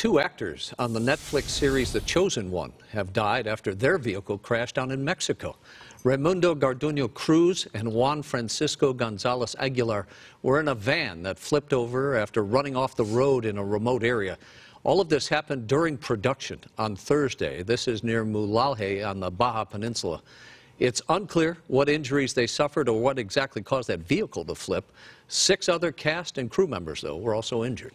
Two actors on the Netflix series The Chosen One have died after their vehicle crashed down in Mexico. Raymundo Garduño Cruz and Juan Francisco Gonzalez Aguilar were in a van that flipped over after running off the road in a remote area. All of this happened during production on Thursday. This is near Mulegé on the Baja Peninsula. It's unclear what injuries they suffered or what exactly caused that vehicle to flip. Six other cast and crew members, though, were also injured.